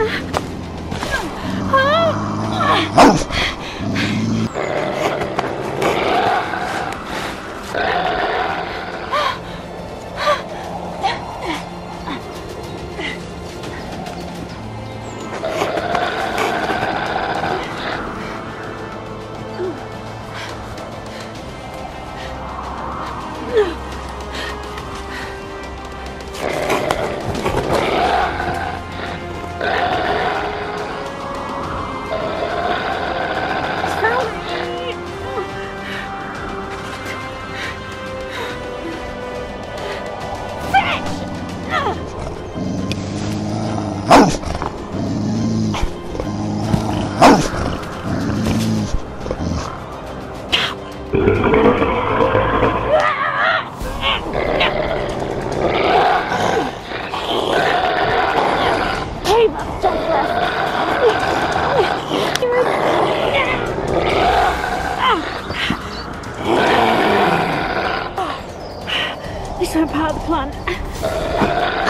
Ah! This isn't part of the plan.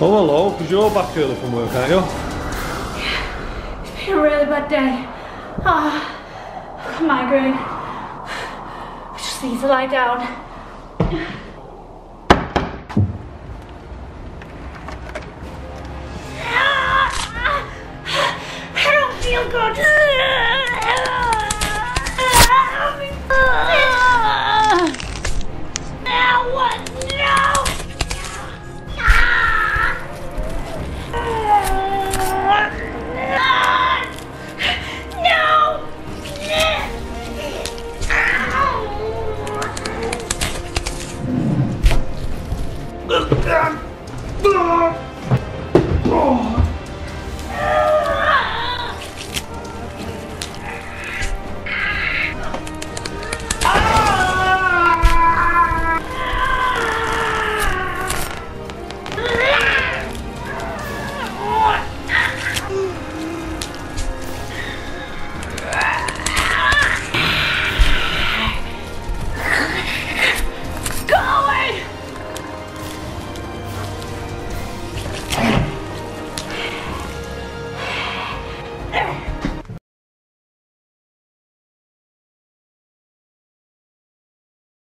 Oh, hello, because you're back early from work, aren't you? It's been a really bad day. Ah, migraine. I just need to lie down. I don't feel good. Oh!